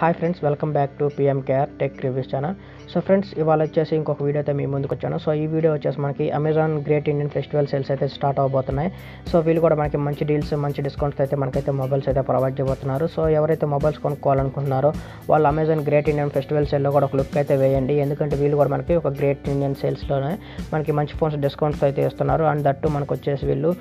hi friends welcome back to pm care tech reviews channel. So friends ఇవాళ వచ్చేసి ఇంకొక video అయితే మీ ముందుకు వచ్చాను. సో ఈ వీడియో వచ్చేసి మనకి Amazon great Indian festival sales అయితే స్టార్ట్ అవబోతున్నాయి. సో వీళ్ళు కూడా మనకి మంచి డీల్స్ మంచి డిస్కౌంట్స్ అయితే మనకైతే మొబైల్స్ అయితే ప్రొవైడ్ చేయబోతున్నారు. సో ఎవరైతే మొబైల్స్ కొనుక్కోవాలనుకుంటున్నారో వాళ్ళు అమెజాన్ గ్రేట్ ఇండియన్ ఫెస్టివల్ సేల్లో కూడా ఒక లుక్ అయితే వేయండి. ఎందుకంటే వీళ్ళు కూడా మనకి ఒక గ్రేట్ ఇండియన్ సేల్స్లోనే మనకి మంచి ఫోన్స్ డిస్కౌంట్స్ అయితే ఇస్తున్నారు. అండ్ దట్టు మనకు వచ్చేసి వీళ్ళు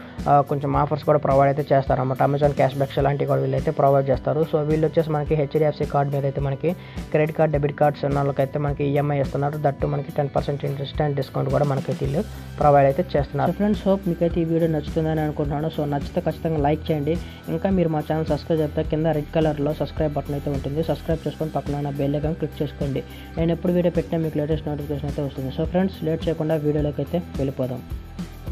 కొంచెం ఆఫర్స్ కూడా ప్రొవైడ్ అయితే చేస్తారన్నమాట. అమెజాన్ క్యాష్ బ్యాక్స్ లాంటివి కూడా వీళ్ళు అయితే ప్రొవైడ్ చేస్తారు. సో వీళ్ళు వచ్చేసి మనకి హెచ్డిఎఫ్సి కార్డ్ మీద అయితే మనకి క్రెడిట్ కార్డ్ డెబిట్ కార్డ్స్ ఉన్న వాళ్ళకైతే మనకి ఈఎంఐ ఇస్తున్నారు. దట్టు మనకి ten percent interest and discount కూడా మనకి వీళ్ళు ప్రొవైడ్ అయితే చేస్తున్నారు. ఫ్రెండ్స్ హోప్ మీకైతే ఈ వీడియో నచ్చుతుందని అనుకుంటున్నాను. సో నచ్చితే ఖచ్చితంగా లైక్ చేయండి. ఇంకా మీరు మా ఛానల్ సబ్స్క్రైబ్ చేస్తే కింద రెడ్ కలర్లో సబ్స్క్రైబ్ బటన్ అయితే ఉంటుంది. సబ్స్క్రైబ్ చేసుకొని పక్కన ఉన్న బెల్ ఐకాన్ క్లిక్ చేసుకోండి. నేను ఎప్పుడు వీడియో పెట్టినా మీకు లేటెస్ట్ నోటిఫికేషన్ అయితే వస్తుంది. సో ఫ్రెండ్స్ లేట్ చేయకుండా వీడియోలోకి అయితే వెళ్ళిపోదాం.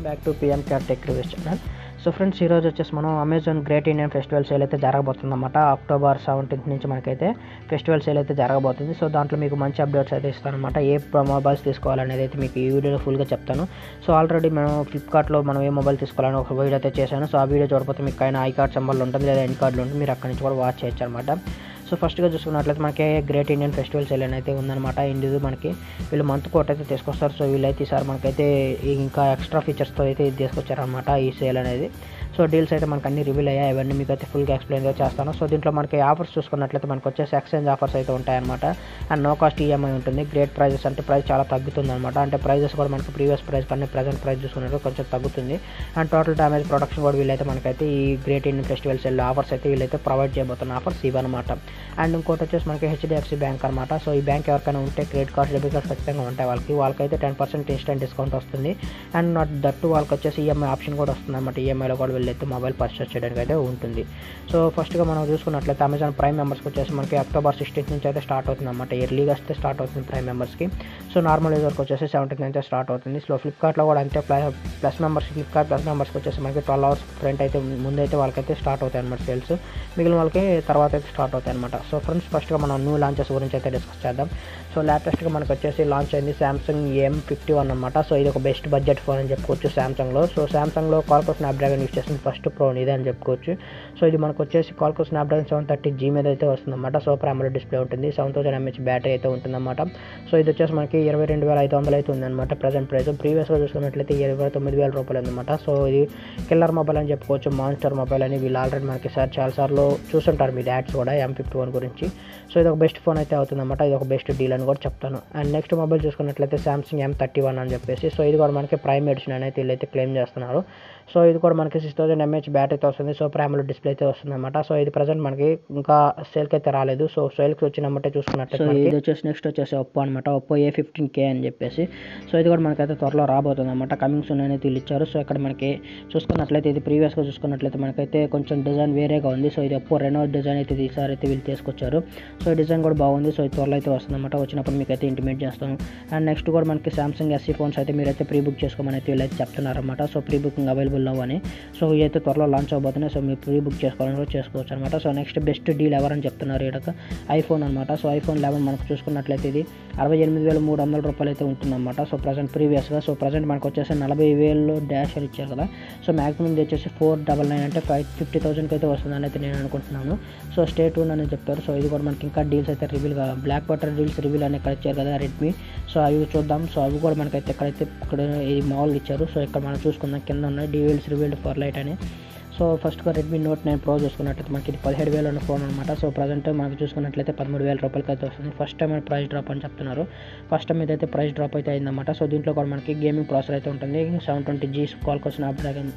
Back to PM care tech reviews channel so friends ఈరోజు వచ్చేసి మనం Amazon great Indian festival sale అయితే జరగబోతుందన్నమాట. అక్టోబర్ సెవెంటీన్త్ నుంచి మనకైతే ఫెస్టివల్ సేల్ అయితే జరగబోతుంది. సో దాంట్లో మీకు మంచి అప్డేట్స్ అయితే ఇస్తానమాట ఏ మొబైల్స్ తీసుకోవాలనేది అయితే మీకు ఈ వీడియోలో ఫుల్గా చెప్తాను. సో ఆల్రెడీ మనం ఫ్లిప్కార్ట్లో మనం ఏ మొబైల్ తీసుకోవాలని ఒక వీడియో అయితే చేశాను. సో ఆ వీడియో చూడకపోతే మీకు అయినా ఐ కార్డ్ సింబల్ ఉంటుంది లేదా ఎన్ కార్డులు ఉంటుంది మీరు అక్కడి నుంచి కూడా వాచ్ చేయొచ్చు అనమాట సో ఫస్ట్గా చూసుకున్నట్లయితే మనకి గ్రేట్ ఇండియన్ ఫెస్టివల్ సెల్ అయితే ఉందన్నమాట. ఇండిది మనకి వీళ్ళు మంత్ కోట్ అయితే తీసుకొస్తారు. సో వీళ్ళైతే ఈసారి మనకైతే ఇంకా ఎక్స్ట్రా ఫీచర్స్తో అయితే ఇది తీసుకొచ్చారనమాట ఈ సేల్ అనేది. సో డీల్స్ అయితే మనకు అన్ని రివీల్ అయ్యాయి. అవన్నీ మీకు అయితే ఫుల్గా ఎక్స్ప్లెయిన్ చేస్తాను. సో దీంట్లో మనకి ఆఫర్స్ చూసుకున్నట్లయితే మనకు వచ్చేసి ఎక్స్చేంజ్ ఆఫర్స్ అయితే ఉంటాయన్నమాట. అండ్ నో కాస్ట్ ఈఎంఐ ఉంటుంది. గ్రేట్ ప్రైజెస్ అంటే ప్రైస్ చాలా తగ్గుతుంది అనమాట అంటే ప్రైజెస్ కూడా మనకి ప్రీవియస్ ప్రైస్ కన్నా ప్రజెంట్ ప్రైస్ చూసుకున్నట్టు కొంచెం తగ్గుతుంది. అండ్ టోటల్ డ్యామేజ్ ప్రొడక్షన్ కూడా వీళ్ళైతే మనకైతే ఈ గ్రేట్ ఇండియన్ ఫెస్టివల్స్ వెళ్ళే ఆఫర్స్ అయితే వీళ్ళైతే ప్రొవైడ్ చేయబోతున్న ఆఫర్స్ ఇవన్నమాట అండ్ ఇంకోటి వచ్చేసి మనకి హెచ్డిఎఫ్సి బ్యాంక్ అనమాట సో ఈ బ్యాంక్ ఎవరికైనా ఉంటే క్రెడిట్ కార్డ్ డెబిట్ కార్డ్ ఖచ్చితంగా ఉంటాయి వాళ్ళకి. వాళ్ళకైతే టెన్ పర్సెంట్ ఇన్స్టెంట్ డిస్కౌంట్ వస్తుంది. అండ్ నాట్ దట్టు వాళ్ళకి వచ్చేసి ఈఎంఐ ఆప్షన్ కూడా వస్తుంది అనమాట ఈఎంఐలో కూడా వీళ్ళైతే మొబైల్ పర్చేస్ చేయడానికి అయితే ఉంటుంది. సో ఫస్ట్గా మనం చూసుకున్నట్లయితే అమెజాన్ ప్రైమ్ మెంబర్స్కి వచ్చేసి మనకి అక్టోబర్ సిక్స్టీన్త్ నుంచి అయితే స్టార్ట్ అవుతుంది అనమాట ఎర్లీగా వస్తే స్టార్ట్ అవుతుంది ప్రైమ్ మెంబర్స్కి సో నార్మల్ యూజర్కి వరకు వచ్చేసి సెవెంటీన్త్ నుంచి స్టార్ట్ అవుతుంది. సో ఫ్లిప్కార్ట్లో కూడా అంతే ప్లస్ మెంబర్స్ ఫ్లిప్కార్ట్ ప్లస్ మెంబర్స్కి వచ్చేసి మనకి ట్వెల్వ్ అవర్స్ ఫ్రంట్ అయితే ముందైతే వాళ్ళకైతే స్టార్ట్ అవుతాయి అనమాట సేల్స్ మిగిలిన వాళ్ళకి తర్వాత అయితే స్టార్ట్ అవుతాయి అనమాట సో ఫ్రెండ్స్ ఫస్ట్గా మనం న్యూ లాంచెస్ గురించి అయితే డిస్కస్ చేద్దాం. సో లేటెస్ట్గా మనకు వచ్చేసి లాంచ్ అయింది సామ్సంగ్ ఎం ఫిఫ్టీ వన్ అనమాట సో ఇది ఒక బెస్ట్ బడ్జెట్ ఫోన్ అని చెప్పుకోవచ్చు సామ్సంగ్లో సో సామ్సంగ్లో కాల్కో స్నాప్డ్రాగన్ యూస్ చేసిన ఫస్ట్ ఫోన్ ఇదే అని చెప్పుకోవచ్చు. సో ఇది మనకు వచ్చేసి Qualcomm Snapdragon seven thirty G మీద అయితే వస్తుందన్నమాట. సో ప్రైమరీ డిస్ప్లే ఉంటుంది. సెవెన్ థౌసండ్ ఎంహెచ్ బ్యాటరీ అయితే ఉంటుందన్నమాట. సో ఇది వచ్చేసి మనకి ఇరవై రెండు వేల ఐదు వందలు అయితే ఉందన్నమాట ప్రజెంట్ ప్రైస్ ప్రీవియస్గా చూసుకున్నట్లయితే ఇరవై తొమ్మిది వేల రూపాయలు అనమాట సో ఇది కిల్లర్ మొబైల్ అని చెప్పుకోవచ్చు. మాన్స్టర్ మొబైల్ అని వీళ్ళు ఆల్రెడీ మనకి సార్ చాలాసార్లు చూస్తుంటారు మీ యాడ్స్ కూడా ఎం ఫిఫ్టీ వన్ గురించి. సో ఇది ఒక బెస్ట్ ఫోన్ అయితే అవుతుందన్నమాట. ఇది ఒక బెస్ట్ డీల్ అని కూడా చెప్తాను. అండ్ నెక్స్ట్ మొబైల్ చూసుకున్నట్లయితే సామ్సంగ్ ఎం థర్టీ వన్ అని చెప్పేసి. సో ఇది కూడా మనకి ప్రైమ్ ఎడిషన్ అనేది వీళ్ళైతే క్లెయిమ్ చేస్తున్నారు. సో ఇది కూడా మనకి సిక్స్ థౌసండ్ ఎంహెచ్ బ్యాటరీతో వస్తుంది. సో ప్రైమరీ డిస్ప్లే అయితే వస్తుంది అనమాట సో ఇది ప్రజెంట్ మనకి ఇంకా సేల్కి అయితే రాలేదు. సో సేల్కి వచ్చినమ్మంటే చూసుకున్నట్లయితే ఇది వచ్చేసి నెక్స్ట్ వచ్చేసి ఒప్పో అనమాట ఒప్పో ఏ ఫిఫ్టీన్ కే అని చెప్పేసి. సో ఇది కూడా మనకైతే త్వరలో రాబోతుంది అనమాట కమింగ్ సూన్ అనేది వీళ్ళు ఇచ్చారు. సో ఇక్కడ మనకి చూసుకున్నట్లయితే ఇది ప్రీవియస్గా చూసుకున్నట్లయితే మనకైతే కొంచెం డిజైన్ వేరేగా ఉంది. సో ఇది ఒప్పో రెనో డిజైన్ అయితే ఈసారి అయితే వీళ్ళు తీసుకొచ్చారు. సో ఈ డిజైన్ కూడా బాగుంది. సో ఇది త్వరలో అయితే వస్తుంది అనమాట వచ్చినప్పుడు మీకు అయితే ఇంటిమేట్ చేస్తాను. అండ్ నెక్స్ట్ కూడా మనకి సామ్సంగ్ ఎస్సీ ఫోన్స్ అయితే మీరైతే ప్రీ బుక్ చేసుకోమని అయితే వీళ్ళైతే చెప్తున్నారు అనమాట సో ప్రీ బుకింగ్ అవైలబుల్ లేవు అని. సో ఇవైతే అయితే త్వరలో లాంచ్ అవబోతున్నాయి. సో మీరు ప్రీ బుక్ చేసుకోవాలని కూడా చేసుకోవచ్చు అనమాట సో నెక్స్ట్ బెస్ట్ డీల్ ఎవరని చెప్తున్నారు ఇక్కడ ఐఫోన్ అనమాట సో ఐఫోన్ లెవెన్ మనకు చూసుకున్నట్లయితే ఇది అరవై ఎనిమిది వేల మూడు వందల రూపాయలు అయితే ఉంటుందన్నమాట. సో ప్రజెంట్ ప్రీవియస్గా సో ప్రజెంట్ మనకు వచ్చేసి నలభై వేలు డాష్ అని ఇచ్చారు కదా. సో మ్యాక్సిమం ఇది వచ్చేసి ఫోర్ డబల్ నైన్ అంటే ఫైవ్ ఫిఫ్టీ థౌసండ్కి అయితే వస్తుందని అయితే నేను అనుకుంటున్నాను. సో స్టే టూన్ అని చెప్పారు సో ఇది కూడా మనకి ఇంకా డీల్స్ అయితే reveal black water deals reveal అని ఇక్కడ ఇచ్చారు కదా రెడ్మీ సో అవి చూద్దాం. సో అవి కూడా మనకైతే ఎక్కడైతే ఇక్కడ ఇది మాల్ ఇచ్చారు. సో ఇక్కడ మనం చూసుకుందాం. కింద ఉన్నాయి. డీవీల్స్ రివీల్డ్ ఫర్ లైట్ అని సో ఫస్ట్గా రెడ్మీ నోట్ నైన్ ప్రో చూసుకున్నట్లయితే మనకి ఇది పదిహేడు వేలు ఉన్న ఫోన్ అనమాట సో ప్రజెంట్ మనకి చూసుకున్నట్లయితే పదమూడు వేల రూపాయలకి అయితే వస్తుంది. ఫస్ట్ టైం ప్రైస్ డ్రాప్ అని చెప్తున్నారు. ఫస్ట్ టైం ఇదైతే ప్రైస్ డ్రాప్ అయితే అయిందన్నమాట. సో దీంట్లో కూడా మనకి గేమింగ్ ప్రాసెసర్ అయితే ఉంటుంది. Seven twenty G Qualcomm Snapdragon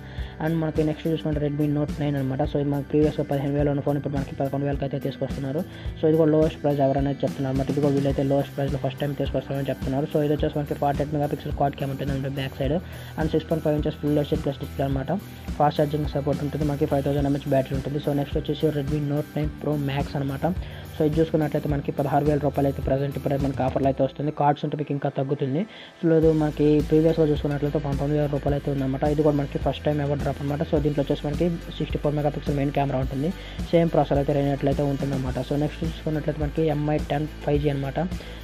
and మనకి నెక్స్ట్ చూసుకుంటే రెడ్మీ నోట్ నైన్ అనమాట సో ఇది మనకి ప్రీవియస్గా పదిహేను వేలు ఉన్న ఫోన్ ఇప్పుడు మనకి పదకొండు వేలకి అయితే తీసుకొస్తున్నారు. సో ఇది కూడా లోయెస్ట్ ప్రైస్ ఎవరైనా చెప్తున్నారు. అనమాట ఇది కూడా వీళ్ళైతే లోయెస్ట్ ప్రైస్లో ఫస్ట్ టైం తీసుకొస్తామని చెప్తున్నారు. సో ఇది వచ్చేసి మనకి forty eight mega pixel quad cam ఉంటుంది. అంటే back side and six point five inches full HD plus display అనమాట ఫాస్ట్ ఛార్జింగ్ సపోర్ట్ ఉంటుంది. మనకి ఫైవ్ థౌసండ్ ఎంహెచ్ బ్యాటరీ ఉంటుంది. సో నెక్స్ట్ వచ్చేసి Redmi Note nine Pro Max అనమాట so ఇది చూసుకున్నట్లయితే మనకి పదహారు వేల రూపాయలు అయితే ప్రజెంట్ ఇప్పుడు మనకి ఆఫర్లు అయితే వస్తుంది. కార్డ్స్ ఉంటే మీకు ఇంకా తగ్గుతుంది. సో లేదు మనకి ప్రీవియస్గా చూసుకున్నట్లయితే పంతొమ్మిది వేల రూపాయలు అయితే ఉందన్నమాట. ఇది కూడా మనకి ఫస్ట్ టైం ఎవర్ డ్రాప్ అనమాట సో దీంట్లో వచ్చేసి మనకి sixty four mega pixel main camera ఉంటుంది. సేమ్ ప్రాసెస్ అయితే రెండినట్లయితే ఉంటుందన్నమాట. సో నెక్స్ట్ చూసుకున్నట్లయితే మనకి ఎంఐ టెన్ ఫైవ్ జీ అనమాట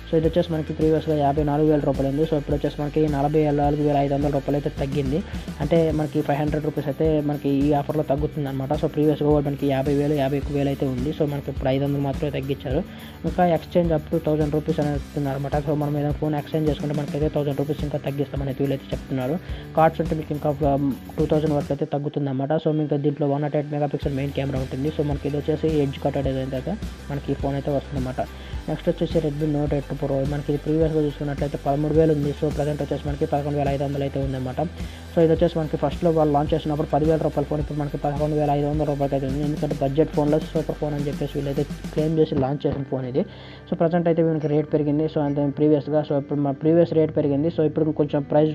సో ఇది వచ్చేసి మనకి ప్రీవియస్గా యాభై నాలుగు వేల రూపాయలు ఉంది. సో ఇప్పుడు వచ్చేసి మనకి నలభై నాలుగు వేల ఐదు వందల రూపాయలు అయితే తగ్గింది. అంటే మనకి ఫైవ్ హండ్రెడ్ రూపీస్ అయితే మనకి ఈ ఆఫర్లో తగ్గుతుంది అనమాట సో ప్రీవియస్గా మనకి యాభై వేలు యాభై ఎక్కువ వేలు అయితే ఉంది. సో మనకి ఇప్పుడు ఐదు వందలు మాత్రమే తగ్గించారు. ఇంకా exchange up to thousand rupees అని చెప్తున్నారు అనమాట సో మనం ఏదైనా ఫోన్ ఎక్స్చేంజ్ చేసుకుంటే మనకైతే థౌసండ్ రూపీస్ ఇంకా తగ్గిస్తామని అయితే వీళ్ళైతే చెప్తున్నారు. కార్డ్స్ ఉంటే మీకు ఇంకా um, టూ థౌసండ్ వరకు అయితే తగ్గుతుంది అనమాట సో మీకు దీంట్లో one nought eight mega pixel main camera ఉంటుంది. సో మనకి ఇది వచ్చేసి ఎడ్జ్ కట్టెడ్ ఏదైతే మనకి ఈ ఫోన్ అయితే వస్తుందన్నమాట. నెక్స్ట్ వచ్చేసి రెడ్మీ నోట్ ఎయిట్ ప్రో మనకి ఇది ప్రీవియస్గా చూసుకున్నట్లయితే పదమూడు వేలు ఉంది. సో ప్రజెంట్ వచ్చేసి మనకి పదకొండు వేల ఐదు వందలు అయితే ఉందన్నమాట. సో ఇది వచ్చేసి మనకి ఫస్ట్లో వాళ్ళు లాంచ్ చేసినప్పుడు పదివేల రూపాయల ఫోన్ ఇప్పుడు మనకి పదకొండు వేల ఐదు వందల రూపాయలకి అయితే ఉంది. ఎందుకంటే బడ్జెట్ ఫోన్లో సూపర్ ఫోన్ అని చెప్పేసి వీళ్ళైతే క్లెయిమ్ చేసి లాంచ్ చేసిన ఫోన్ ఇది. సో ప్రజెంట్ అయితే మనకి రేట్ పెరిగింది. సో అంతే ప్రీవియస్గా సో ఇప్పుడు మా ప్రీవియస్ రేట్ పెరిగింది. సో ఇప్పుడు కొంచెం ప్రైస్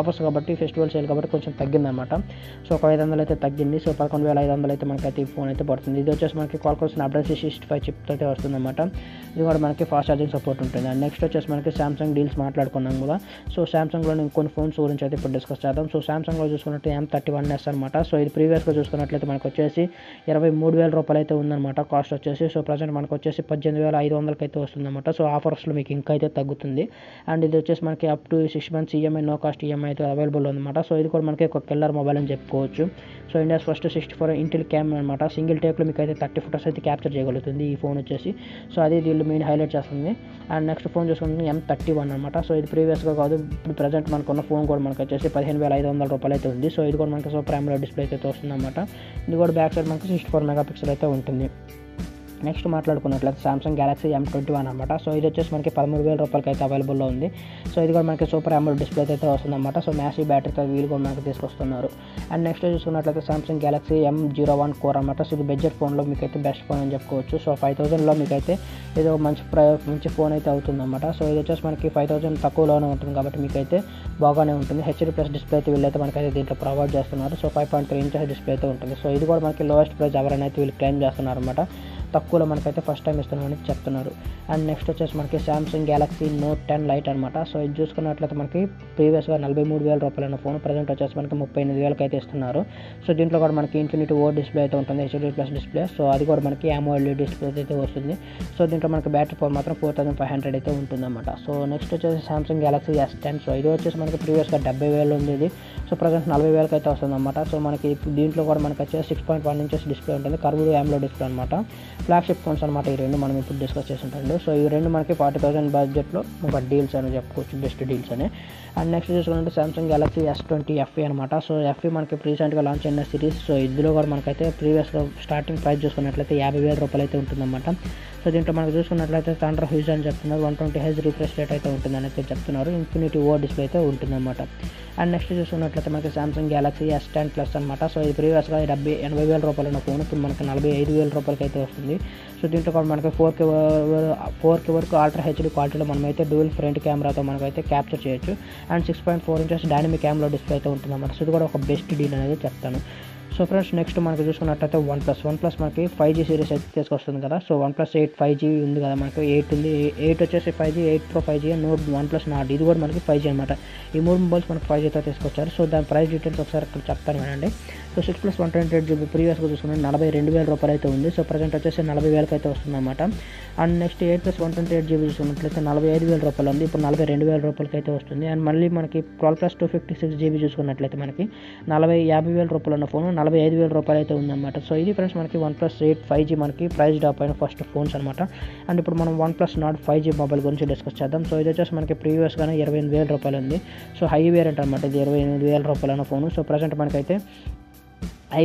ఆఫర్స్ కాబట్టి ఫెస్టివల్ సేల్ కాబట్టి కొంచెం తగ్గిందన్నమాట. సో ఒక ఐదు వందలు అయితే తగ్గింది. సో పదకొండు వేల ఐదు వందలు అయితే మనకి అయితే ఈ ఫోన్ అయితే పడుతుంది. ఇది వచ్చేసి మనకి కాల్ కోసం అప్డేట్ సిక్స్టీ ఫైవ్ చిప్ అయితే వస్తుందన్నమాట. ఇది కూడా మనకి ఫాస్ట్ ఛార్జింగ్ సపోర్ట్ ఉంటుంది. అండ్ నెక్స్ట్ వచ్చేసి మనకి సామ్సంగ్ డీల్స్ మాట్లాడుకున్నాం కూడా. సో సామ్సంగ్లో ఇంకొన్ని ఫోన్స్ గురించి అయితే ఇప్పుడు డిస్కస్ చేద్దాం. సో శాంసంగ్లో చూసుకున్నట్టు ఎం థర్టీ వన్ ఎస్ అనమాట సో ఇది ప్రీవియస్గా చూసుకున్నట్లయితే మనకు వచ్చేసి ఇరవై మూడు వేల రూపాయలు అయితే ఉందన్నమాట కాస్ట్ వచ్చేసి. సో ప్రజెంట్ మనకు వచ్చేసి పద్దెనిమిది వేల ఐదు వందలకి అయితే వస్తుందన్నమాట సో ఆఫర్స్లో మీకు ఇంకా అయితే తగ్గుతుంది. అండ్ ఇది వచ్చేసి మనకి up to six months EMI no cost EMI అయితే అవైలబుల్ ఉందన్నమాట. సో ఇది కూడా మనకి ఒక కిల్లర్ మొబైల్ అని చెప్పుకోవచ్చు. So India's first sixty four intel cam అనమాట సింగిల్ టేక్లో మీకు అయితే థర్టీ ఫోటోస్ అయితే క్యాప్చర్ చేయగలుగుతుంది ఈ ఫోన్ వచ్చేసి. సో అది దీనిలో మెయిన్ హైలైట్ చేస్తుంది. అండ్ నెక్స్ట్ ఫోన్ చూసుకుంటే ఎం థర్టీ వన్ అనమాట సో ఇది ప్రీవియస్గా కాదు. ఇప్పుడు ప్రజెంట్ మనకున్న ఫోన్ కూడా మనకు వచ్చేసి పదిహేను వేల ఐదు వందల రూపాయలు అయితే ఉంది. సో ఇది కూడా మనకి సో ప్రైమరీ డిస్ప్లే అయితే వస్తుంది అనమాట ఇది కూడా బ్యాక్ సైడ్ మనకి సిక్స్టీ ఫోర్ మెగా పిక్సెల్ అయితే ఉంటుంది. Next మాట్లాడుకున్నట్లయితే Samsung Galaxy M twenty one అనమాట సో ఇది వచ్చేసి మనకి పదమూడు వేల రూపాయలకి అయితే అవైలబుల్లో ఉంది. సో ఇది కూడా మనకి సూపర్ అమౌంట్ డిస్ప్లే అయితే వస్తుందన్నమాట. సో మ్యాసీ బ్యాటరీతో వీలు కూడా మనకి తీసుకొస్తున్నారు. అండ్ నెక్స్ట్ చూసుకున్నట్లయితే Samsung Galaxy M zero one core అనమాట సో ఇది బడ్జెట్ ఫోన్లో మీకు అయితే బెస్ట్ ఫోన్ అని చెప్పుకోవచ్చు. సో ఫైవ్ థౌసండ్లో మీకు అయితే ఇది మంచి ప్రై మంచి ఫోన్ అయితే అవుతుందన్నమాట. సో ఇది వచ్చేసి మనకి ఫైవ్ థౌసండ్ తక్కువలోనే ఉంటుంది కాబట్టి మీకు అయితే బాగానే ఉంటుంది. హెచ్డీ ప్లస్ డిస్ప్లే అయితే వీళ్ళైతే మనకైతే దీంట్లో ప్రొవైడ్ చేస్తున్నారు. So five point three inches display అయితే ఉంటుంది. సో ఇది కూడా మనకి లోయెస్ట్ ప్రైస్ ఎవరైనా అయితే వీళ్ళు క్లెయిమ్ చేస్తున్నారు అనమాట తక్కువలో మనకైతే ఫస్ట్ టైం ఇస్తున్నామని చెప్తున్నారు. అండ్ నెక్స్ట్ వచ్చేసి మనకి Samsung Galaxy Note ten Lite అనమాట సో ఇది చూసుకున్నట్లయితే మనకి ప్రీవియస్గా నలభై మూడు వేల రూపాయలైన ఫోన్ ప్రజెంట్ వచ్చేసి మనకి ముప్పై ఎనిమిది వేలకి అయితే ఇస్తున్నారు. సో దీంట్లో కూడా మనకి ఇన్ఫినిటీ ఓ డిస్ప్లే అయితే ఉంటుంది హెచ్డీ ప్లస్ డిస్ప్లే సో అది కూడా మనకి AMOLED డిస్ప్లే అయితే వస్తుంది. సో దీంట్లో మనకి బ్యాటరీ పవర్ మాత్రం ఫోర్ థౌసండ్ ఫైవ్ హండ్రెడ్ అయితే ఉంటుందన్నమాట. సో నెక్స్ట్ వచ్చేసి Samsung Galaxy S ten so ఇది వచ్చేసి మనకి ప్రీవియస్గా డెబ్బై వేలు ఉంది ఇది. సో ప్రజెంట్ నలభై వేలకి అయితే వస్తుందన్నమాట. సో మనకి దీంట్లో కూడా మనకి వచ్చేసి six point one inches display ఉంటుంది. కర్వ్డ్ యామ్లో డిస్ప్లే అనమాట ఫ్లాగ్షిప్ ఫోన్స్ అనమాట ఈ రెండు మనం ఇప్పుడు డిస్కస్ చేస్తుంటాం సో ఈ రెండు మనకి ఫార్టీ థౌసండ్ బడ్జెట్లో ఒక డీల్స్ అని చెప్పుకోవచ్చు బెస్ట్ డీల్స్ అని. అండ్ నెక్స్ట్ చూసుకుంటే Samsung Galaxy S twenty FE అనమాట సో ఎఫ్ఈ మనకి రీసెంట్గా లాంచ్ అయిన సిరీస్ సో ఇందులో కూడా మనకైతే ప్రీవియస్గా స్టార్టింగ్ ప్రైస్ చూసుకున్నట్లయితే యాభై వేల రూపాయలు అయితే ఉంటుందన్నమాట. సో దీంట్లో మనకు చూసుకున్నట్లయితే థండర్ హ్యూజ్ అని చెప్తున్నారు. One twenty H refresh rate అయితే ఉంటుందని అయితే చెప్తున్నారు. ఇన్ఫినిటీ ఓ డిస్ప్లే అయితే ఉంటుందన్నమాట. అండ్ నెక్స్ట్ చూసుకున్నట్లయితే మనకి Samsung Galaxy S ten plus అనమాట సో ఇది ప్రీవియస్గా డెబ్బై ఎనభై వేల రూపాయలు ఉన్న ఫోన్ ఇప్పుడు మనకి నలభై ఐదు వేల రూపాయలకి అయితే వస్తుంది. సో దీంట్లో కూడా మనకి ఫోర్ కే ఫోర్ కే వరకు అల్ట్రా హెచ్డి క్వాలిటీలో మనమైతే డ్యూల్ ఫ్రంట్ కెమెరాతో మనకైతే క్యాప్చర్ చేయొచ్చు. And six point four inches dynamic క్యామ్లో display అయితే ఉంటుందన్నమాట. సో ఇది కూడా ఒక బెస్ట్ డీల్ అనేది చెప్తాను. సో ఫ్రెండ్స్ నెక్స్ట్ మనకి చూసుకున్నట్టయితే వన్ ప్లస్ వన్ ప్లస్ మనకి ఫైవ్ జీ సిరీస్ అయితే తీసుకొస్తుంది కదా. So OnePlus eight five G ఉంది కదా మనకి. ఎయిట్ ఉంది. ఎయిట్ వచ్చేసి five G eight Pro five G note OnePlus Nord ఇది కూడా మనకి ఫైవ్ జీ అనమాట ఈ మూడు మొబైల్స్ మనకి ఫైవ్ జీతో తీసుకొచ్చారు. సో దాని ప్రైస్ డీటెయిల్స్ ఒకసారి ఇక్కడ చెప్తాను వినండి. So six plus one twenty eight GB ప్రీవియస్గా చూసుకుంటే నలభై రెండు వేల రూపాయలు అయితే ఉంది. సో ప్రజెంట్ వచ్చేసి నలభై వేలకి అయితే వస్తుంది అనమాట and next eight plus one twenty eight GB చూసుకున్నట్లయితే నలభై ఐదు వేల రూపాయలు ఉంది. ఇప్పుడు నలభై రెండు వేల రూపాయలకి అయితే వస్తుంది. అండ్ మళ్ళీ మనకి twelve plus two fifty six GB చూసుకున్నట్లయితే మనకి నలభై యాభై వేల రూపాయలు ఉన్న ఫోన్ నలభై ఐదు వేల రూపాయలు అయితే ఉందన్నమాట. సో ఇది ఫ్రెండ్స్ మనకి OnePlus eight five G మనకి ప్రైస్ డ్రాప్ అయిన ఫస్ట్ ఫోన్స్ అనమాట అండ్ ఇప్పుడు మనం OnePlus Nord five G mobile గురించి డిస్కస్ చేద్దాం. సో ఇది వచ్చేసి మనకి ప్రీవియస్గానే ఇరవై ఎనిమిది వేల రూపాయలు ఉంది. సో హై వేరియంట్ అనమాట ఇది ఇరవై ఎనిమిది వేల రూపాయలైన ఫోన్. సో ప్రజెంట్ మనకైతే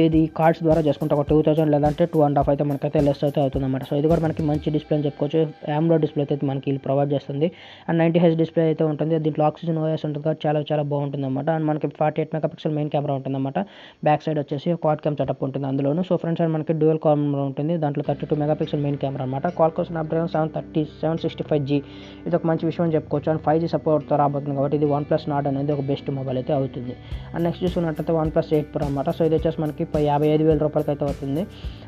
ఇది కార్డ్స్ ద్వారా చేసుకుంటే ఒక టూ థౌసండ్ లేదంటే టూ అండ్ హాఫ్ అయితే మనకైతే లెస్ అయితే అవుతుందన్నమాట. సో ఇది కూడా మనకి మంచి డిస్ప్లే అని చెప్పుకోవచ్చు. ఆమ్లో డిస్ప్లే అయితే మనకి ఇది ప్రొవైడ్ చేస్తుంది. అండ్ నైంటీ హెచ్ డిస్ప్లే అయితే ఉంటుంది. దీంట్లో ఆక్సిజన్ ఓఎస్ ఉంటుంది కాబట్టి చాలా చాలా బాగుంటుంది అనమాట అండ్ మనకి forty eight mega pixel main camera ఉంటుంది అనమాట బ్యాక్ సైడ్ వచ్చేసి క్వాడ్ క్యామ్ సెటప్ ఉంటుంది అందులోను. సో ఫ్రంట్ సైడ్ మనకి డ్యూయల్ కెమెరా ఉంటుంది. దాంట్లో thirty two mega pixel main camera అనమాట Qualcomm Snapdragon seven thirty seven sixty five G ఇది ఒక మంచి విషయం అని చెప్పుకోవచ్చు. అండ్ ఫైవ్ జీ సపోర్ట్తో రాబోతుంది కాబట్టి ఇది వన్ ప్లస్ నాట్ అనేది ఒక బెస్ట్ మొబైల్ అయితే అవుతుంది. అండ్ నెక్స్ట్ చూసుకున్నట్లయితే వన్ ప్లస్ ఎయిట్ ప్రో అనమాట సో ఇది వచ్చేసి మనకి మనకి యాభై ఐదు వేల రూపాయలకి అయితే అవుతుంది.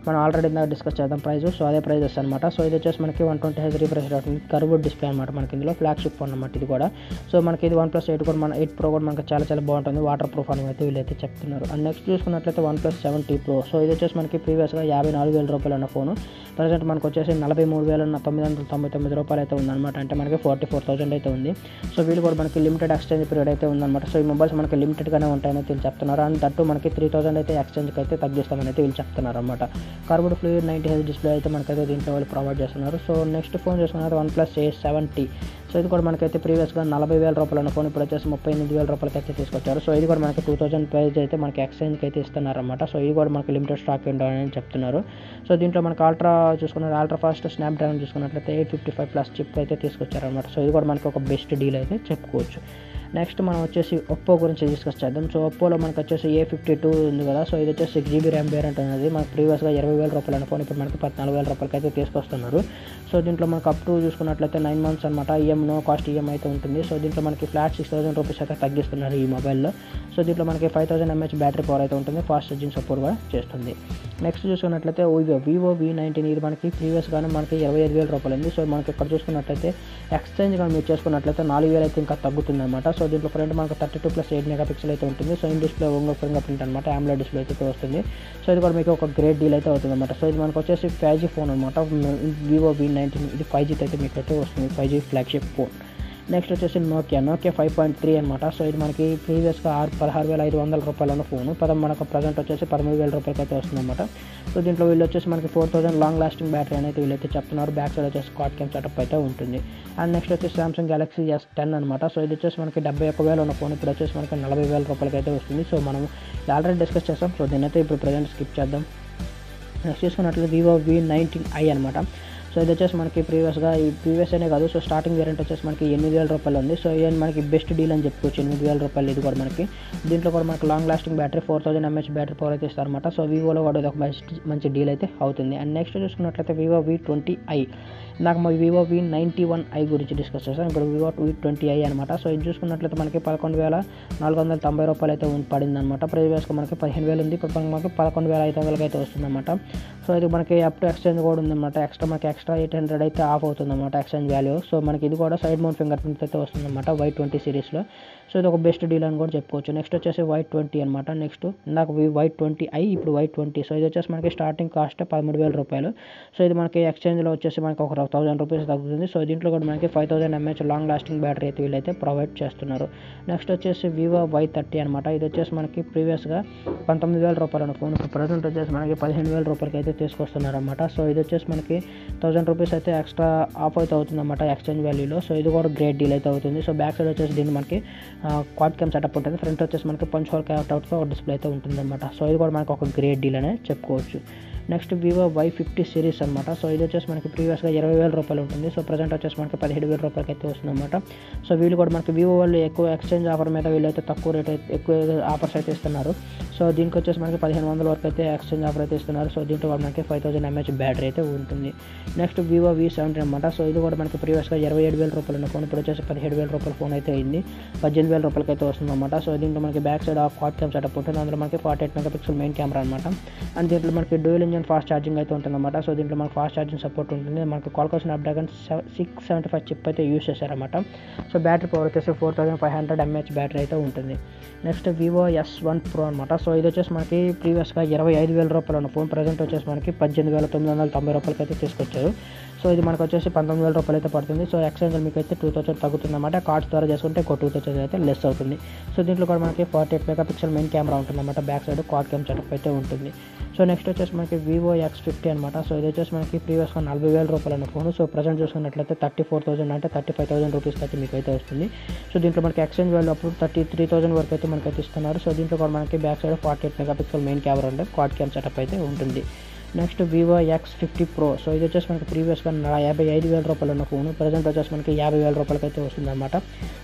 మనం ఆల్రెడీ ఇందాక డిస్కస్ చేద్దాం ప్రైస్ సో అదే ప్రైస్ వస్తుంది అనమాట సో ఇది వచ్చేసి మనకి వన్ ట్వంటీ హెచ్ రీఫ్రెష్ అవుతుంది కర్వ్ డిస్ప్లే అనమాట మనకి ఇందులో. ఫ్లాగ్షిప్ ఫోన్ అనమాట ఇది కూడా. సో మనకి ఇది వన్ ప్లస్ ఎయిట్ కూడా మన ఎయిట్ ప్రో కూడా మనకి చాలా చాలా బాగుంటుంది. వాటర్ ప్రూఫ్ అని అయితే వీళ్ళైతే చెప్తున్నారు. అండ్ నెక్స్ట్ చూసుకున్నట్లయితే OnePlus seven T Pro so ఇది వచ్చేసి మనకి ప్రీవియస్గా యాభై నాలుగు వేల రూపాయలు ఉన్న ఫోన్ ప్రజెంట్ మనకు వచ్చేసి నలభై మూడు వేల తొమ్మిది వందల తొంభై తొమ్మిది రూపాయలు అయితే ఉందన్నమాట. అంటే మనకి ఫార్టీ ఫోర్ థౌసండ్ అయితే ఉంది. సో వీళ్ళు కూడా మనకి లిమిటెడ్ ఎక్స్చేంజ్ పీరియడ్ అయితే ఉందన్నమాట. సో ఈ మొబైల్స్ మనకి లిమిటెడ్గానే ఉంటాయని వీళ్ళు చెప్తున్నారు. అండ్ దట్టు మనకి త్రీ థౌసండ్ అయితే పర్సెంట్కి అయితే తగ్గిస్తామని అయితే వీళ్ళు చెప్తున్నారు అనమాట curved fluid ninety H display అయితే మనకైతే దీంట్లో వాళ్ళు ప్రొవైడ్ చేస్తున్నారు. సో నెక్స్ట్ ఫోన్ చూసుకున్నారు OnePlus A seventy so ఇది కూడా మనకైతే ప్రీవియస్గా నలభై వేల రూపాయలు ఉన్న ఫోన్ ఇప్పుడు వచ్చేసి ముప్పై ఎనిమిది వేల రూపాయలకి అయితే తీసుకొచ్చారు. సో ఇది కూడా మనకి టూ థౌసండ్ ప్రైజ్ అయితే మనకి ఎక్స్చేంజ్కి అయితే ఇస్తున్నారన్నమాట. సో ఇది కూడా మనకి లిమిటెడ్ స్టాక్ ఉండాలని చెప్తున్నారు. సో దీంట్లో మనకి అల్ట్రా చూసుకున్నారు అల్ట్రా ఫాస్ట్ స్నాప్ డ్రాగన్ చూసుకున్నట్లయితే eight fifty five plus chip అయితే తీసుకొచ్చారనమాట సో ఇది కూడా మనకి ఒక బెస్ట్ డీల్ అయితే చెప్పుకోవచ్చు. నెక్స్ట్ మనం వచ్చేసి ఒప్పో గురించి డిస్కస్ చేద్దాం. సో ఒప్పోలో మనకు వచ్చేసి ఏ ఫిఫ్టీ టూ ఉంది కదా. సో ఇది వచ్చేసి సిక్స్ జీబీ ర్యామ్ వేరియంట్ అనేది మనకు ప్రీవియస్గా ఇరవై వేల రూపాయలు అనుకోని ఇప్పుడు మనకి పద్నాలుగు వేల రూపాయలకి అయితే తీసుకొస్తున్నారు. సో దీంట్లో మనకి అప్ టు చూసుకున్నట్లయితే నైన్ మంత్స్ అనమాట ఈఎం నో కాస్ట్ ఈఎం అయితే ఉంటుంది. సో దీంట్లో మనకి ఫ్లాట్ సిక్స్ థౌసండ్ రూపీస్ అయితే తగ్గిస్తున్నారు ఈ మొబైల్లో సో దీంట్లో మనకి five thousand mAh battery power అయితే ఉంటుంది. ఫాస్ట్ ఛార్జింగ్ సపోర్ట్ కూడా చేస్తుంది. నెక్స్ట్ చూసుకున్నట్లయితే వివో వివో వి నైన్టీన్ ఇది మనకి ప్రీవియస్గానే మనకి ఇరవై ఐదు వేల రూపాయలు ఉంది సో మనకి ఇక్కడ చూసుకున్నట్లయితే ఎక్స్చేంజ్ కానీ మీరు చేసుకున్నట్లయితే నాలుగు వేలు అయితే ఇంకా తగ్గుతుంది అనమాట సో దీంట్లో ఫ్రంట్ మనకు thirty two plus eight mega pixel అయితే ఉంటుంది. సో ఇన్ డిస్ప్లే ఒంగో ఫింగర్ ప్రింట్ అనమాట ఆమ్లో డిస్ప్లే అయితే వస్తుంది. సో ఇది కూడా మీకు ఒక గ్రేట్ డీల్ అయితే అవుతుంది అనమాట సో ఇది మనకు వచ్చేసి ఫైవ్ జీ ఫోన్ అనమాట వివో వి నైన్టీన్ ఇది ఫైవ్ జీతో అయితే మీకు అయితే వస్తుంది five G flagship phone next వచ్చేసి Nokia Nokia five point three అనమాట సో ఇది మనకి ప్రీవియస్గా ఆరు పదహారు వేల ఐదు వందల రూపాయల ఉన్న ఫోన్ పద మనకు ప్రజెంట్ వచ్చేసి పదమూడు వేల రూపాయలకి అయితే వస్తుంది అనమాట సో దీంట్లో వీళ్ళు వచ్చేసి మనకి four thousand long lasting battery అనేది వీళ్ళైతే చెప్తున్నారు. బ్యాక్ సైడ్ వచ్చేసి కాట్ కెమ్ సెటప్ అయితే ఉంటుంది. అండ్ నెక్స్ట్ వచ్చేసి సామ్సంగ్ గెలాక్సీ ఎస్ టెన్ అనమాట సో ఇది వచ్చేసి మనకి డెబ్బై ఒక్క వేలు ఉన్న ఫోన్ ఇప్పుడు వచ్చేసి మనకి నలభై వేల రూపాయలకి అయితే వస్తుంది. సో మనం ఆల్రెడీ డిస్కస్ చేస్తాం సో దీని అయితే ఇప్పుడు ప్రజెంట్ స్కిప్ చేద్దాం. నెక్స్ట్ చూసుకున్నట్లయితే వివో వి నైన్టీన్ ఐ అనమాట సో ఇది వచ్చేసి మనకి ప్రీవియస్గా ఈ ప్రీవియస్ అనే కాదు. సో స్టార్టింగ్ వేరియంట్ వచ్చేసి మనకి ఎనిమిది వేల రూపాయలు ఉంది. సో ఇది మనకి బెస్ట్ డీల్ అని చెప్పుకోవచ్చు. ఎనిమిది వేల రూపాయలు ఇది కూడా మనకి. దీంట్లో కూడా మనకి long lasting battery four thousand MH battery power అయితే ఇస్తారనమాట సో వివోలో కూడా ఇది ఒక బెస్ట్ మంచి డీల్ అయితే అవుతుంది. అండ్ నెక్స్ట్ చూసుకున్నట్లయితే వివో వి ట్వంటీ ఐ నాకు మా Vivo V ninety one I గురించి డిస్కస్ చేస్తాను ఇప్పుడు వివో వి ట్వంటీ ఐ అనమాట సో ఇది చూసుకున్నట్లయితే మనకి పదకొండు వేల నాలుగు వందల తొంభై రూపాయలు అయితే పడింది అనమాట ప్రీవియస్గా మనకి పదిహేను వేలు ఉంది. ఇప్పుడు మనకి పదకొండు వేల ఐదు వందలకి అయితే వస్తుందన్నమాట. సో ఇది మనకి అప్ టు ఎక్స్చేంజ్ కూడా ఉందన్నమాట. ఎక్స్ట్రా మనకి ఎక్స్ట్రా ఎయిట్ హండ్రెడ్ అయితే ఆఫ్ అవుతుంది అనమాట ఎక్స్చేంజ్ వాల్యూ సో మనకి ఇది కూడా సైడ్ మౌంట్ ఫింగర్ ప్రింట్ అయితే వస్తుందన్నమాట వై ట్వంటీ సిరీస్లో సో ఇది ఒక బెస్ట్ డీల్ అని కూడా చెప్పుకోవచ్చు నెక్స్ట్ వచ్చేసి వై ట్వంటీ అనమాట నెక్స్ట్ నాకు వై ట్వంటీ ఐ ఇప్పుడు వై ట్వంటీ సో ఇది వచ్చేసి మనకి స్టార్టింగ్ కాస్ట్ పదమూడు వేల రూపాయలు. సో ఇది మనకి ఎక్స్చేంజ్లో వచ్చేసి మనకి ఒక థౌసండ్ రూపీస్ తగ్గుతుంది. సో దీంట్లో కూడా మనకి five thousand MH long lasting battery అయితే వీళ్ళైతే ప్రొవైడ్ చేస్తున్నారు. నెక్స్ట్ వచ్చేసి వివో వై థర్టీ అనమాట ఇది వచ్చేసి మనకి ప్రీవియస్గా పంతొమ్మిది వేల రూపాయలు ఫోన్ ఇప్పుడు ప్రజెంట్ వచ్చేసి మనకి పదిహేను వేల రూపాయలకి అయితే తీసుకొస్తున్నారు అనమాట సో ఇది వచ్చేసి మనకి థౌసండ్ రూపీస్ అయితే ఎక్స్ట్రా ఆఫ్ అయితే అవుతుందన్నమాట ఎక్స్చేంజ్ వాల్యూలో సో ఇది కూడా గ్రేట్ డీల్ అయితే అవుతుంది. సో బ్యాక్ సైడ్ వచ్చేసి దీన్ని మనకి క్వాడ్ క్యామ్ సెటప్ ఉంటుంది. ఫ్రంట్ వచ్చేసి మనకి పంచ్ హోల్ అవుట్తో ఒక డిస్ప్లే అయితే ఉంటుందన్నమాట. సో ఇది కూడా మనకి ఒక గ్రేట్ డీల్ అనే చెప్పుకోవచ్చు. Next Vivo Y fifty series అనమాట సో ఇది వచ్చేసి మనకి ప్రీవియస్గా ఇరవై వేల రూపాయలు ఉంటుంది. సో ప్రజెంట్ వచ్చేసి మనకి పదిహేడు వేల రూపాయలకి అయితే వస్తుందన్నమాట. సో వీళ్ళు కూడా మనకి వివో వాళ్ళు ఎక్కువ ఎక్స్చేంజ్ ఆఫర్ మీద వీళ్ళు అయితే తక్కువ రేట్ అయితే ఎక్కువ ఆఫర్స్ అయితే ఇస్తున్నారు. సో దీనికి వచ్చేసి మనకి పదిహేను వందల వరకు అయితే ఎక్స్చేంజ్ ఆఫర్ అయితే ఇస్తున్నారు. సో దీంట్లో వాళ్ళు మనకి ఫైవ్ థౌసండ్ ఎంహెచ్ బ్యాటరీ అయితే ఉంటుంది. నెక్స్ట్ వివో వి సెవెంటీ అనమాట సో ఇది కూడా మనకి ప్రీవియస్గా ఇరవై ఏడు వేల రూపాయలు ఉన్న ఫోన్ ఇప్పుడు వచ్చేసి పదిహేడు వేల రూపాయల ఫోన్ అయితే అయింది. పద్దెనిమిది వేల రూపాయలకి అయితే వస్తుంది అనమాట సో దీంట్లో మనకి back side off quad cam setup ఉంటుంది. అందులో మనకి forty eight megapixel main camera అనమాట అండ్ దీంట్లో మనకి డ్యూయల్ ఇంజన్ ఫాస్ట్ ఛార్జింగ్ అయితే ఉంటుందన్నమాట. సో దీంట్లో మనకి ఫాస్ట్ ఛార్జింగ్ సపోర్ట్ ఉంటుంది. మనకి Qualcomm Snapdragon six seventy five chip అయితే యూస్ చేశారన్నమాట. సో బ్యాటరీ పవర్ వచ్చేసి four thousand five hundred MH battery అయితే ఉంటుంది. Next Vivo S one pro అనమాట సో ఇది వచ్చేసి మనకి ప్రీవియస్గా ఇరవై ఐదు వేల రూపాయలు ఉన్న ఫోన్ ప్రజెంట్ వచ్చేసి మనకి పద్దెనిమిది వేల తొమ్మిది వందల తొంభై రూపాయలకి అయితే తీసుకొచ్చారు. సో ఇది మనకు వచ్చేసి పంతొమ్మిది వేల రూపాయలు అయితే పడుతుంది. సో ఎక్స్చేంజ్ మీకు అయితే టూ థౌసండ్ తగ్గుతుంది అనమాట కార్డ్స్ ద్వారా చేసుకుంటే ఒక టూ థౌసండ్ అయితే లెస్ అవుతుంది. సో దీంట్లో కూడా మనకి forty eight megapixel main camera ఉంటుంది అనమాట back side quad cam setup అయితే ఉంటుంది. సో నెక్స్ట్ వచ్చేసి మనకి వివో ఎక్స్ ఫిఫ్టీ అనమాట సో ఇది వచ్చేసి మనకి ప్రీవియస్గా నలభై వేల రూపాయలు అన్న ఫోన్ సో ప్రజెంట్ చూసుకున్నట్లయితే థర్టీ ఫోర్ థౌసండ్ అంటే థర్టీ ఫైవ్ థౌసండ్ రూపీస్కి అయితే మీకు అయితే వస్తుంది. సో దీంట్లో మనకి ఎక్స్చేంజ్ వాల్యూ అప్పుడు థర్టీ త్రీ థౌసండ్ వరకు అయితే మనకి అయితే ఇస్తున్నారు. సో దీంట్లో కూడా మనకి back side forty eight megapixel main camera ఉంటే క్వాడ్ క్యామ్ సెటప్ అయితే ఉంటుంది. Next Vivo X fifty pro so ఇది వచ్చేసి మనకి ప్రీవియస్గా యాభై ఐదు వేల రూపాయలు ఉన్న ఫోన్ ప్రజెంట్ వచ్చేసి మనకి యాభై వేల రూపాయలకి అయితే వస్తుంది అనమాట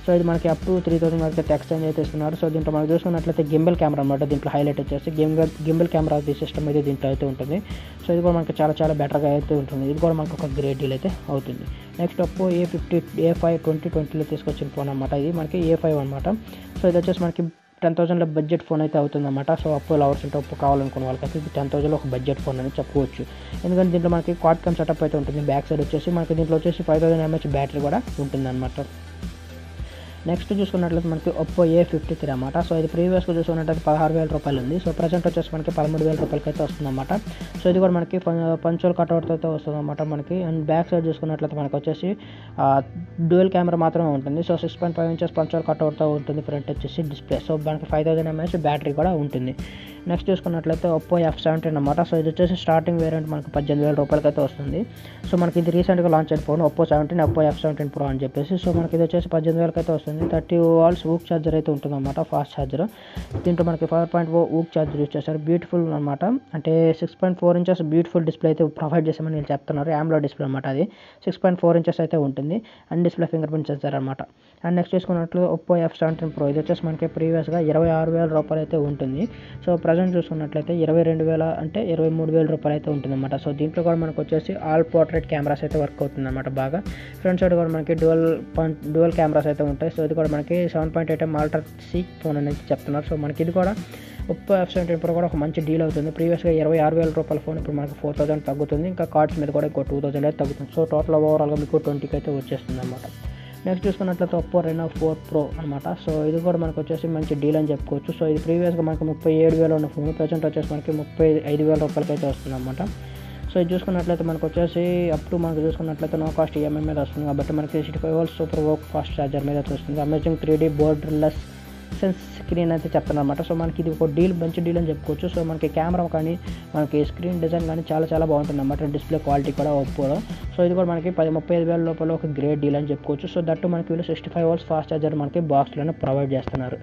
సో ఇది మనకి అప్ టు త్రీ థౌసండ్ వరకు అయితే ఎక్స్చేంజ్ అయితే ఇస్తున్నారు. సో దీంట్లో మనం చూసుకున్నట్లయితే గింబల్ కెమెరా అనమాట దీంట్లో హైలైట్ వచ్చేసి గింబల్ గింబల్ కెమెరా సిస్టమ్ అయితే దీంట్లో అయితే ఉంటుంది. సో ఇది కూడా మనకి చాలా చాలా బెటర్గా అయితే ఉంటుంది. ఇది కూడా మనకు ఒక గ్రేట్ డీల్ అయితే అవుతుంది. Next Oppo A fifty A five twenty ట్వంటీలో తీసుకొచ్చిన ఫోన్ అనమాట ఇది. మనకి ఏ ఫైవ్ అనమాట సో ఇది వచ్చేసి మనకి టెన్ థౌసండ్లో బడ్జెట్ ఫోన్ అయితే అవుతుందన్నమాట. సో ఒప్పో లవర్స్ ఉంటే అప్పు కావాలనుకున్న వాళ్ళకైతే ఇది టెన్ థౌసండ్లో ఒక బడ్జెట్ ఫోన్ అని చెప్పుకోవచ్చు. ఎందుకంటే దీంట్లో మనకి క్వాడ్కమ్ సెటప్ అయితే ఉంటుంది. బ్యాక్ సైడ్ వచ్చేసి మనకి దీంట్లో వచ్చేసి ఫైవ్ థౌసండ్ ఎంహెచ్ బ్యాటరీ కూడా ఉంటుందన్నమాట. నెక్స్ట్ చూసుకున్నట్లయితే మనకి ఒప్పో ఏ ఫిఫ్టీ త్రీ అనమాట సో ఇది ప్రీవియస్గా చూసుకున్నట్లయితే పదహారు వేల రూపాయలు ఉంది. సో ప్రజెంట్ వచ్చేసి మనకి పదమూడు వేల రూపాయలకి అయితే వస్తుందన్నమాట. సో ఇది కూడా మనకి పంచోల్ కట్అవుట్తో అయితే వస్తుందన్నమాట మనకి. అండ్ బ్యాక్ సైడ్ చూసుకున్నట్లయితే మనకి వచ్చేసి డ్యూయల్ కెమెరా మాత్రమే ఉంటుంది. So six point five inches punch hole కట్అవుట్తో ఉంటుంది ఫ్రంట్ వచ్చేసి డిస్ప్లే. సో మనకి ఫైవ్ థౌసండ్ ఎంఎస్ బ్యాటరీ కూడా ఉంటుంది. నెక్స్ట్ చూసుకున్నట్లయితే ఒప్పో ఎఫ్ సెవెంటీన్ అనమాట సో ఇది వచ్చేసి స్టార్టింగ్ వేరియంట్ మనకి పద్దెనిమిది వేల రూపాయలకి అయితే వస్తుంది. సో మనకి ఇది రీసెంట్గా లాంచ్ అయిన phone Oppo seventeen Oppo F seventeen pro అని చెప్పేసి. సో మనకి ఇది వచ్చేసి పద్దెనిమిది వేలకి అయితే వస్తుంది థర్టీ వాల్స్ ఊక్ ఛార్జర్ అయితే ఉంటుందన్నమాట ఫాస్ట్ ఛార్జర్. దీంట్లో మనకి five point O VOOC charger use చేస్తారు. బ్యూటిఫుల్ అనమాట అంటే six point four inches beautiful display అయితే ప్రొవైడ్ చేసామని వీళ్ళు చెప్తున్నారు. ఆమ్లో డిస్ప్లే అనమాట అది. సిక్స్ పాయింట్ ఫోర్ ఇంచెస్ అయితే ఉంటుంది. And display fingerprint sensor అనమాట అండ్ నెక్స్ట్ చూసుకున్నట్లు ఒప్పో ఎఫ్ సెవెంటీన్ ప్రో. ఇది వచ్చేసి మనకి ప్రీవియస్గా ఇరవై ఆరు వేల రూపాయలు అయితే ఉంటుంది. సో ప్రజెంట్ చూసుకున్నట్లయితే ఇరవై రెండు వేల అంటే ఇరవై మూడు వేల రూపాయలు అయితే ఉంటుందన్నమాట. సో దీంట్లో కూడా మనకు వచ్చేసి ఆల్ పోర్ట్రేట్ కెమెరాస్ అయితే వర్క్ అవుతుంది అనమాట బాగా. ఫ్రంట్ సైడ్ కూడా మనకి డ్యువల్ డ్యువల్ కెమెరాస్ అయితే ఉంటాయి. సో ఇది కూడా మనకి సెవెన్ పాయింట్ ఎయిట్ ఎం ఆల్టర్ సి ఫోన్ అనేది చెప్తున్నారు. సో మనకి ఇది కూడా ఒప్పో ఎఫ్ సెవెంటీన్ ప్రో కూడా ఒక మంచి డీల్ అవుతుంది. ప్రీవియస్గా ఇరవై ఆరు వేల రూపాయల ఫోన్ ఇప్పుడు మనకి ఫోర్ థౌసండ్ తగ్గుతుంది. ఇంకా కార్డ్స్ మీద కూడా ఇంకో టూ థౌసండ్ అయితే తగ్గుతుంది. సో టోటల్ ఓవరాల్గా మీకు ట్వంటీకి అయితే వచ్చేస్తుంది అనమాట నెక్స్ట్ చూసుకున్నట్లయితే ఒప్పో రెనో ఫోర్ ప్రో అనమాట సో ఇది కూడా మనకు వచ్చేసి మంచి డీల్ అని చెప్పుకోవచ్చు. సో ఇది ప్రీవియస్గా మనకి ముప్పై ఏడు వేలు ఉన్న ఫోన్ ప్రజెంట్ వచ్చేసి మనకి ముప్పై ఐదు వేల రూపాయలకి అయితే వస్తుంది అనమాట సో ఇది చూసుకున్నట్లయితే మనకు వచ్చేసి అప్ టు మనకు చూసుకున్నట్లయితే నో కాస్ట్ ఈఎంఐ మీద వస్తుంది కాబట్టి మనకి సిక్స్టీ ఫైవ్ వోల్ట్ సూపర్ వర్క్ ఫాస్ట్ ఛార్జర్ మీద వస్తుంది amazing three D borderless sense screen అయితే చెప్తాను అనమాట సో మనకి ఇది ఒక డీల్ మంచి డీల్ అని చెప్పుకోవచ్చు. సో మనకి కెమెరా కానీ మనకి స్క్రీన్ డిజైన్ కానీ చాలా చాలా బాగుంటుంది అనమాట డిస్ప్లే క్వాలిటీ కూడా ఒప్పుకోవడం సో ఇది కూడా మనకి పది ముప్పై ఐదు వేల లోపల ఒక గ్రేట్ డీల్ అని చెప్పుకోవచ్చు. సో దట్టు మనకి వీళ్ళు sixty five hours fast charger మనకి బాక్స్లోనే ప్రొవైడ్ చేస్తున్నారు.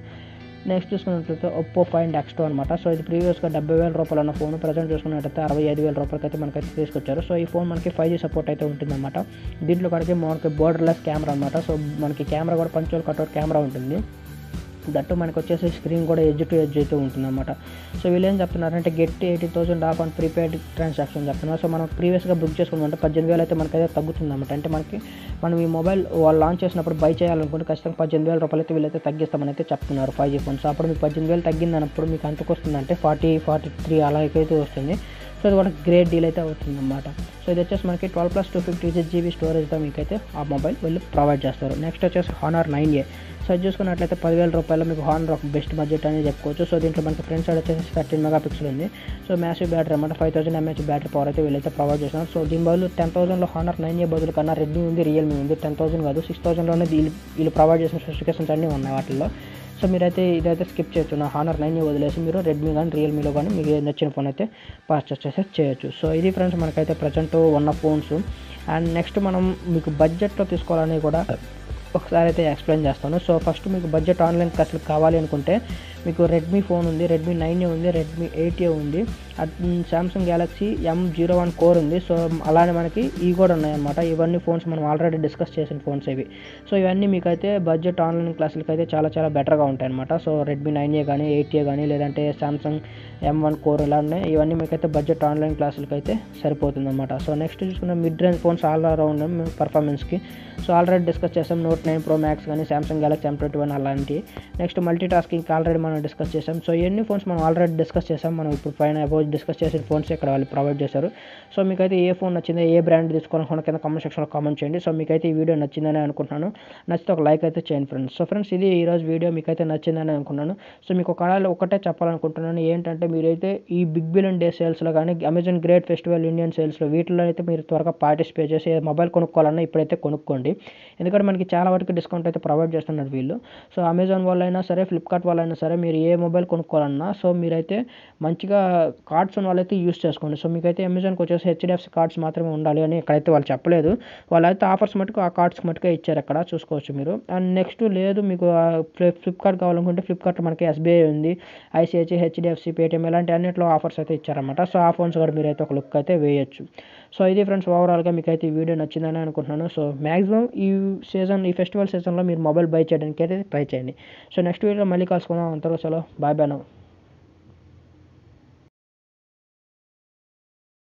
నెక్స్ట్ చూసుకున్నట్లయితే ఒప్పో ఫైన్ ఎక్స్ అనమాట సో ఇది ప్రీవియస్గా డెబ్బై వేల రూపాయలు ఉన్న ఫోన్ ప్రజెంట్ చూసుకున్నట్లయితే అరవై ఐదు వేల రూపాయలకి అయితే మనకైతే తీసుకొచ్చారు. సో ఈ ఫోన్ మనకి ఫైవ్ జీ సపోర్ట్ అయితే ఉంటుందన్నమాట. దీంట్లో మనకి మనకి బోర్డర్లెస్ కెమెరా అనమాట సో మనకి కెమెరా కూడా పంచోల్ కట్అవుట్ కెమెరా ఉంటుంది. దట్టు మనకు వచ్చేసి స్క్రీన్ కూడా ఎడ్జ్ టు ఎడ్జ్ అయితే ఉంటుందన్నమాట. సో వీళ్ళు ఏం చెప్తున్నారంటే get eighty thousand off and prepaid transaction చెప్తున్నారు. సో మనం ప్రీవియస్గా బుక్ చేసుకున్నామంటే పద్దెనిమిది వేలు అయితే మనకైతే తగ్గుతుందన్నమాట. అంటే మనకి మనం ఈ మొబైల్ వాళ్ళు లాంచ్ చేసినప్పుడు బై చేయాలనుకుంటే ఖచ్చితంగా పద్దెనిమిది వేల రూపాయలు అయితే వీళ్ళైతే తగ్గిస్తామని అయితే చెప్తున్నారు. ఫైవ్ జీ ఫోన్ సో అప్పుడు మీకు పద్దెనిమిది వేలు తగ్గిందన్నప్పుడు మీకు ఎంతకు వస్తుందంటే ఫార్టీ ఫార్టీ త్రీ అలా అయితే వస్తుంది. సో ఇది కూడా గ్రేట్ డీల్ అయితే అవుతుంది అనమాట సో ఇది వచ్చేసి మనకి twelve plus two fifty six GB స్టోరేజ్తో మీకు అయితే ఆ మొబైల్ వీళ్ళు ప్రొవైడ్ చేస్తారు. నెక్స్ట్ వచ్చేసి హానర్ నైన్ ఏ సో చూసుకున్నట్లయితే పదివేల రూపాయలు మీకు హానర్ ఒక బెస్ట్ బడ్జెట్ అనేది చెప్పుకోవచ్చు. సో దీంట్లో మనకి ఫ్రంట్ సైడ్ వచ్చేసి థర్టీన్ మెగా పిక్సెల్ ఉంది. సో మ్యాసివ్ బ్యాటరీ అనమాట five thousand mAh battery power అయితే వీళ్ళైతే ప్రొవైడ్ చేస్తున్నారు. సో దీని బదులు టెన్ థౌసండ్లో హానర్ నైన్ ఏ బదులు కన్నా రెడ్మీ ఉంది రియల్మీ ఉంది. టెన్ థౌసండ్ కాదు సిక్స్ థౌసండ్లోనే వీళ్ళు వీళ్ళు ప్రొవైడ్ చేసిన స్పెసిఫికేషన్స్ అన్నీ ఉన్నాయి వాటిల్లో. సో మీరైతే ఇదైతే స్కిప్ చేయొచ్చు. నా హానర్ నైన్ వదిలేసి మీరు రెడ్మీ కానీ రియల్మీలో కానీ మీకు నచ్చిన ఫోన్ అయితే పర్చేస్ చేసే చేయొచ్చు. సో ఇది ఫ్రెండ్స్ మనకైతే ప్రజెంట్ ఉన్న ఫోన్స్ అండ్ నెక్స్ట్ మనం మీకు బడ్జెట్లో తీసుకోవాలని కూడా ఒకసారి అయితే ఎక్స్ప్లెయిన్ చేస్తాను. సో ఫస్ట్ మీకు బడ్జెట్ ఆన్లైన్ అసలు కావాలి అనుకుంటే మీకు రెడ్మీ ఫోన్ ఉంది రెడ్మీ నైన్ ఏ ఉంది రెడ్మీ ఎయిట్ ఉంది. Samsung Galaxy M zero one core ఉంది. సో అలానే మనకి ఇవి కూడా ఉన్నాయన్నమాట. ఇవన్నీ ఫోన్స్ మనం ఆల్రెడీ డిస్కస్ చేసిన ఫోన్స్ ఇవి. సో ఇవన్నీ మీకైతే బడ్జెట్ ఆన్లైన్ క్లాసులకి అయితే చాలా చాలా బెటర్గా ఉంటాయన్నమాట. సో రెడ్మీ నైన్ ఏ కానీ ఎయిట్ ఏ కానీ లేదంటే సామ్సంగ్ ఎం వన్ కోర్ ఇలా ఉన్నాయి ఇవన్నీ మీకైతే బడ్జెట్ ఆన్లైన్ క్లాసులకి అయితే సరిపోతుంది అనమాట సో నెక్స్ట్ చూసుకున్న mid range phones all around పర్ఫార్మెన్స్కి so already discuss చేసాం నోట్ నైన్ ప్రో మ్యాక్స్ కానీ Samsung Galaxy M twenty one అలాంటివి నెక్స్ట్ మల్టీ టాస్కింగ్ ఆల్రెడీ మనం డిస్కస్ చేసాం. సో ఎన్ని ఫోన్స్ మనం ఆల్రెడీ డిస్కస్ చేసాం. మనం ఇప్పుడు పైన అబౌట్ డిస్కస్ చేసిన ఫోన్స్ ఇక్కడ వాళ్ళు ప్రొవైడ్ చేశారు. సో మీకైతే ఏ ఫోన్ నచ్చిందో ఏ బ్రాండ్ తీసుకోవాలనుకున్న కింద కామెంట్ సెక్షన్లో కామెంట్ చేయండి. సో మీకైతే ఈ వీడియో నచ్చిందని అనుకుంటున్నాను. నచ్చితే ఒక లైక్ అయితే చేయండి ఫ్రెండ్స్ సో ఫ్రెండ్స్ ఇది ఈరోజు వీడియో మీకైతే నచ్చిందని అనుకున్నాను సో మీకు ఒక ఒకటే చెప్పాలనుకుంటున్నాను ఏంటంటే మీరైతే ఈ బిగ్ బిలియన్ డే సేల్స్లో కానీ అమెజాన్ గ్రేట్ ఫెస్టివల్ ఇండియన్ సేల్స్లో వీటిలో అయితే మీరు త్వరగా పార్టిసిపేట్ చేసి మొబైల్ కొనుక్కోవాలన్నా ఇప్పుడైతే కొనుక్కోండి. ఎందుకంటే మనకి చాలా వరకు డిస్కౌంట్ అయితే ప్రొవైడ్ చేస్తున్నారు వీళ్ళు. సో అమెజాన్ వాళ్ళైనా సరే ఫ్లిప్కార్ట్ వాళ్ళైనా సరే మీరు ఏ మొబైల్ కొనుక్కోవాలన్నా సో మీరైతే మంచిగా కార్డ్స్ ఉన్న వాళ్ళైతే యూస్ చేసుకోండి. సో మీకైతే అమెజాన్కి వచ్చేసి హెచ్డిఎఫ్సి కార్డ్స్ మాత్రమే ఉండాలి అని ఇక్కడైతే వాళ్ళు చెప్పలేదు వాళ్ళైతే ఆఫర్స్ మటుకు ఆ కార్డ్స్ మటుకే ఇచ్చారు అక్కడ చూసుకోవచ్చు మీరు. అండ్ నెక్స్ట్ లేదు మీకు ఫ్లిప్కార్ట్ కావాలనుకుంటే ఫ్లిప్కార్ట్లో మనకి ఎస్బీఐ ఉంది ఐసిఐసి హెచ్డిఎఫ్సి పేటిఎం ఇలాంటి అన్నింటిలో ఆఫర్స్ అయితే ఇచ్చారన్నమాట. సో ఆ ఫోన్స్ కూడా మీరైతే ఒక లుక్ అయితే వేయచ్చు. సో ఇది ఫ్రెండ్స్ ఓవరాల్గా మీకు అయితే ఈ వీడియో నచ్చిందని అనుకుంటున్నాను. సో మ్యాక్సిమం ఈ సీజన్ ఈ ఫెస్టివల్ సీజన్లో మీరు మొబైల్ బై చేయడానికి అయితే ట్రై చేయండి. సో నెక్స్ట్ వీడియోలో మళ్ళీ కలుసుకుందాం. అంతలో సెలవు. Bye bye now